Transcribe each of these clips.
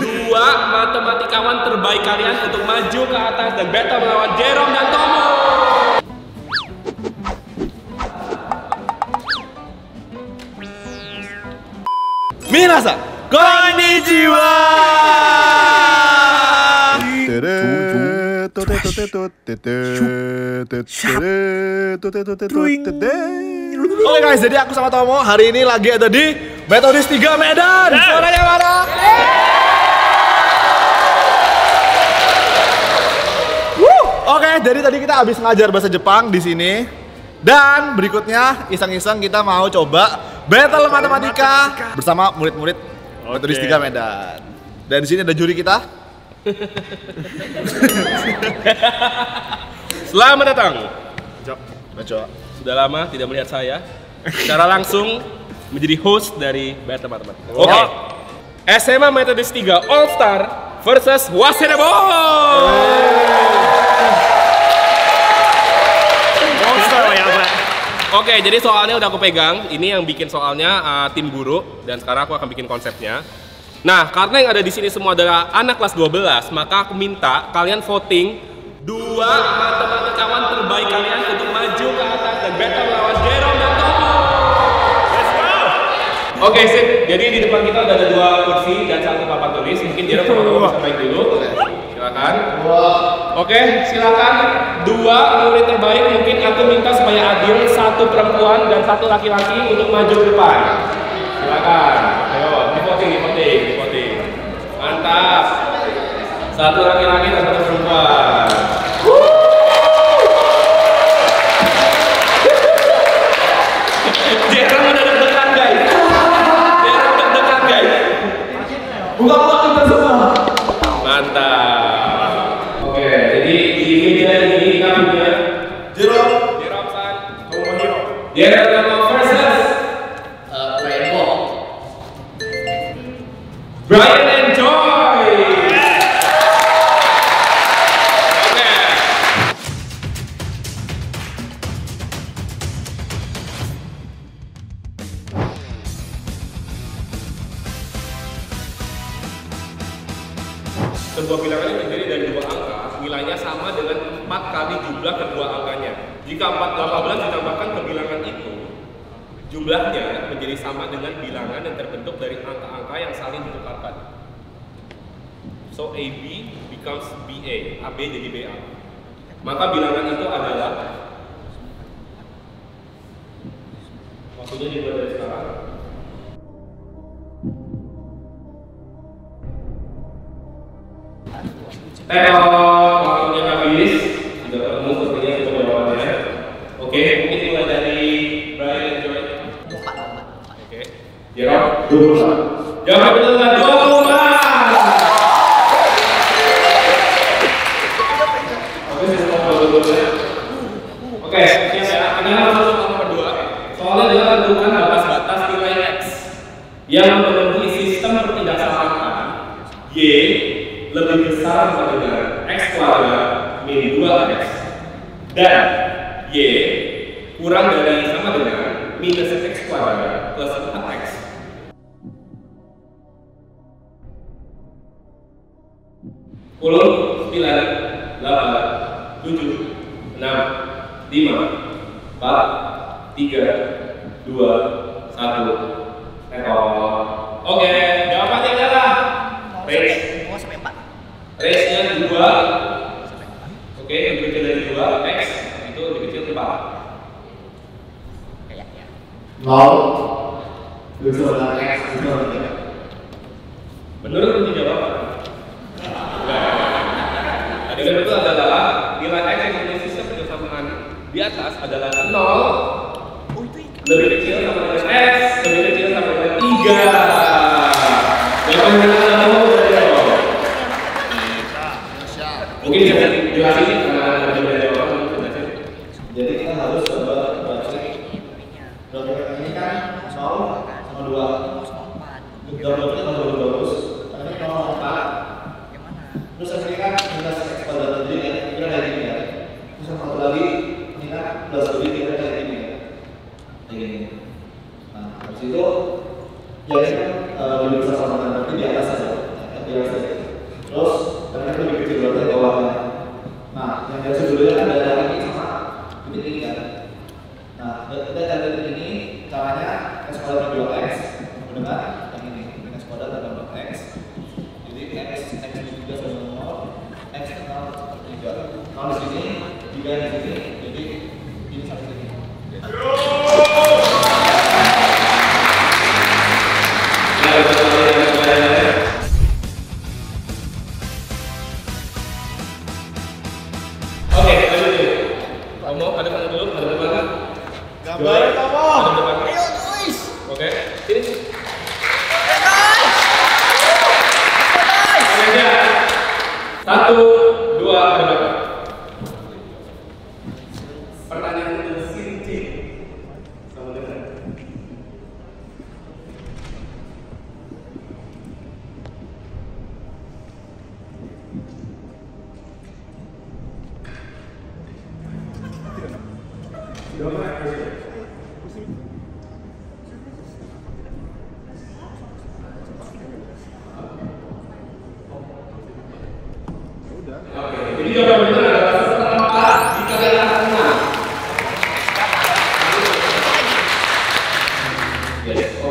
Dua matematikawan terbaik kalian untuk maju ke atas dan battle melawan Jerome dan Tomo. Minasa, konnichiwa. Oke guys, jadi aku sama Tomo hari ini lagi ada di Metodis 3 Medan. Suaranya mana? Oke, jadi tadi kita habis ngajar bahasa Jepang di sini. Dan berikutnya iseng-iseng kita mau coba battle matematika bersama murid-murid Metodis 3 Medan. Dan di sini ada juri kita. Selamat datang. Sudah lama tidak melihat saya secara langsung menjadi host dari Battle Matematika. Oh. Oke. SMA Metodis 3 All Star versus Waseda Oke, jadi soalnya udah aku pegang. Ini yang bikin soalnya uh, tim guru dan sekarang aku akan bikin konsepnya. Nah, karena yang ada di sini semua adalah anak kelas 12, maka aku minta kalian voting dua matematikawan terbaik kalian untuk maju ke atas dan battle Oke, sip. Jadi di depan kita udah ada dua kursi dan satu papan tulis. Mungkin Jerome sama Tomo bisa baik dulu. Silakan. Oke, silakan. Dua murid terbaik mungkin aku minta supaya adil satu perempuan dan satu laki-laki untuk maju ke depan. Silakan. Ayo, di voting, di voting, di voting. Mantap. Satu laki-laki dan satu perempuan. Jerome Tomo versus Brian and Joy. Oke. Sebuah bilangan ini terdiri dari dua angka, nilainya sama dengan 4 kali jumlah kedua angkanya. Jika 4 18 ditambahkan ke bilangan itu, jumlahnya menjadi sama dengan bilangan yang terbentuk dari angka-angka yang saling ditukarkan. So AB becomes BA, AB jadi BA. Maka bilangan itu adalah Waktunya dibuat dari sekarang. Teror, waktunya habis. Sudah ketemu Jurusan. Jawab betul kan? Dokumen. Oke, saya mau bawa. Oke, yang saya nomor dua. Soalnya adalah dokumen batas-batas nilai x yang memenuhi sistem pertidaksamaan y lebih besar daripada x kuadrat min dua x dan y kurang dari sama dengan minus x kuadrat plus 4 10, 9, 8, 7, 6, 5, 4, 3, 2, 1, rekor. Oke, jawaban yang salah. Race. Mau sampai 4. Race-nya 2. Oke, yang berikutnya dari 2, X. Itu lebih kecil daripada 4. 0. Menurut kunci jawaban. Atas adalah 0 lebih kecil sama dengan X lebih kecil sama dengan 3 Jawaban yang apa? Mungkin karena ada jadi kita harus coba baca. Ini kan nol sama dua. Dompet kan nah udah cara ini caranya S kuadrat 2S benar Kamu ada depan dulu, ada depan. Gambar kamu. Ada depan. Ayo, guys. Oke, sini. Satu,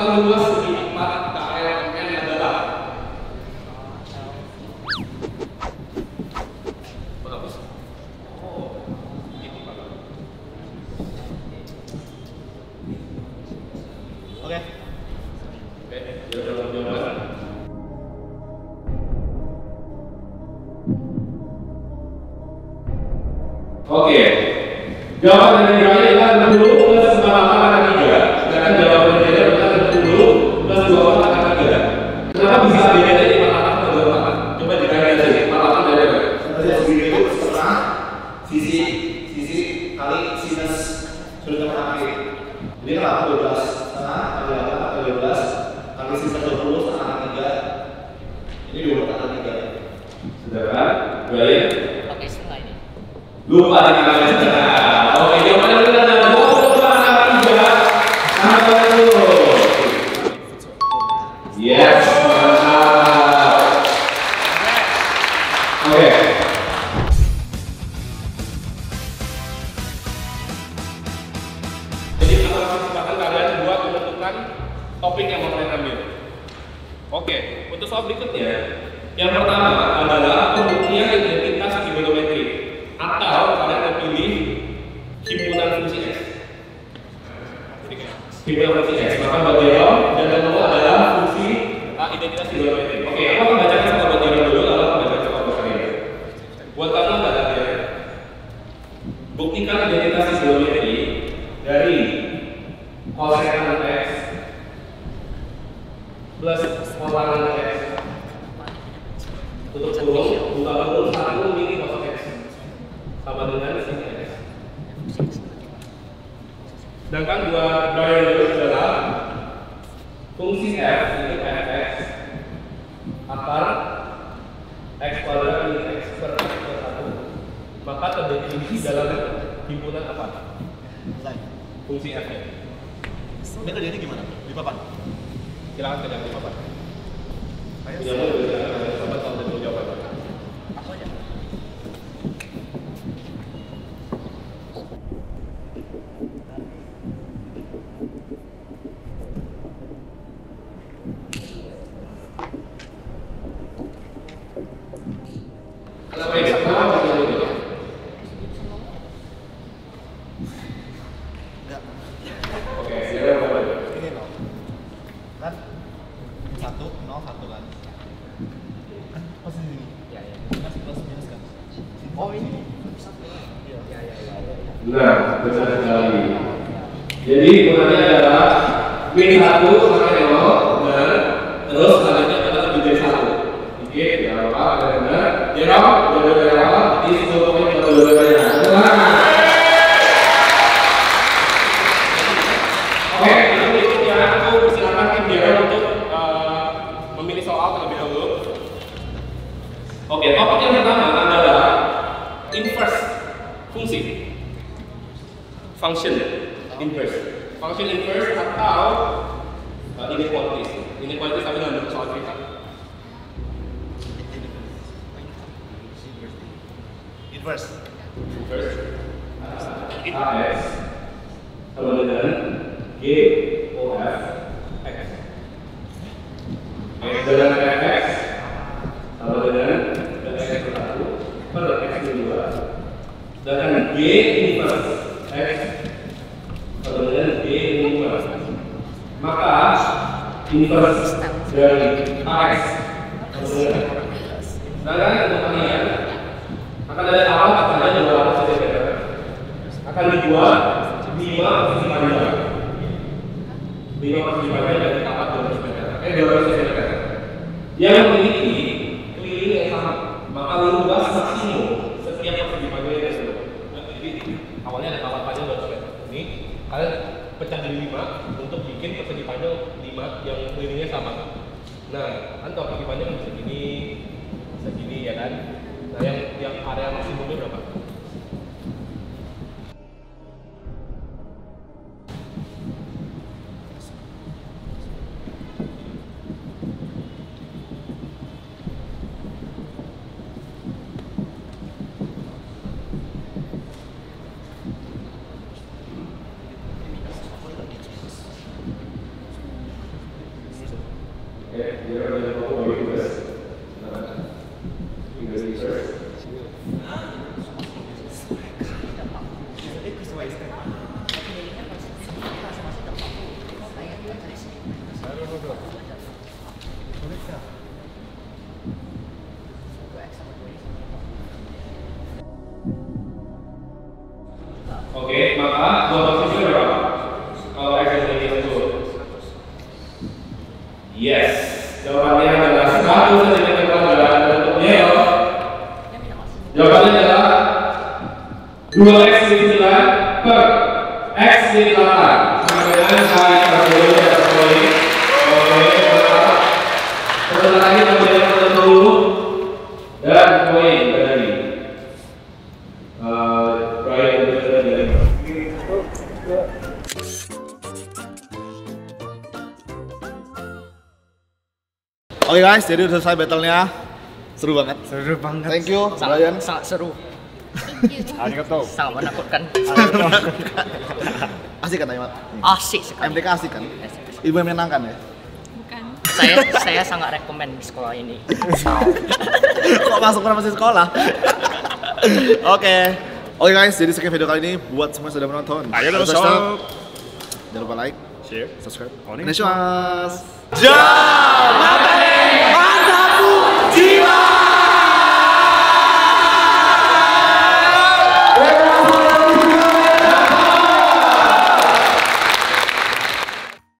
maka luas KRN adalah. Oh. Oke. Oke, mau jawaban. Oke. Dari kami adalah 60 lupa di kali setengah. Oke, jawabannya benar adalah 22 akan 3. Tambah dulu. Yes. Oke. Jadi akan kesempatan kalian buat menentukan topik yang mau kalian ambil. Oke, untuk soal berikutnya, yang pertama adalah pembuktian identitas trigonometri atau kalian mau pilih himpunan fungsi x. Himpunan fungsi x, maka buat Jerome dan yang kedua adalah fungsi uh, identitas trigonometri. Oke, aku akan bacakan sama buat Jerome dulu, lalu aku bacakan sama buat kalian. Buat kamu nggak ada ya? Buktikan identitas trigonometri dari kosekan x plus kotangan x tutup kurung buka kurung satu mini cos x sama dengan sin x sedangkan dua variabel adalah fungsi f itu fx akar x kuadrat min x per x per satu maka dalam himpunan apa? Fungsi f Ini kerjanya gimana? Di papan. silakan kerjakan di papan. Punya Nah, benar sekali. Jadi ukurannya adalah W1 sama L, benar. Terus selanjutnya adalah B1. Oke, ya apa? Benar. Jerome, jodoh berapa? Di sebuah poin atau jodoh berapa? Oke, nanti aku dia untuk eh, memilih soal terlebih dahulu. Oke, topik yang pertama adalah inverse fungsi. Function inverse. Function inverse atau uh, inequalities. Inequalities tapi dalam bentuk soal kita. Inverse. Inverse. Uh, sama dengan G O F X. X dengan Fx sama dengan X per satu per X kedua dengan G inverse X sama dengan G inverse. Maka inverse dari AX sama dengan Sedangkan untuk kalian akan ada alat akan ada dua alat saja ya. Dijual lima posisi panjang lima panjang dari empat dua ratus meter eh dua ratus meter yang memiliki keliling yang sama. Maka luas maksimum setiap posisi panjang yang tersebut jadi awalnya ada kawat panjang dua ratus meter ini kalian pecah jadi lima untuk bikin persegi panjang lima yang kelilingnya sama. Nah kan kalau panjang kan segini segini ya kan Yeah, you're going to go over this. English teacher. Oke, maka dua posisi berapa? Kalau X dan Y itu. Yes, jawabannya adalah 100 cm kuadrat untuk Neo. Jawabannya adalah 2x dikali 9 per x dikali 8 sama dengan ketemu dan poin dari dari Oke guys, jadi udah selesai battle-nya. Seru banget. Seru banget. Thank you, Brian. sangat seru Arigato. sangat menakutkan Asik kan Taiwan? asik sekali MTK asik kan? Ibu yang menyenangkan ya? saya saya sangat rekomend sekolah ini Kok masuk ke masih sekolah? Oke. Oke guys, jadi sekian video kali ini buat semua yang sudah menonton. Ayo dong. Jangan lupa like, Share. subscribe. Oning. Konnichiwa. Jangan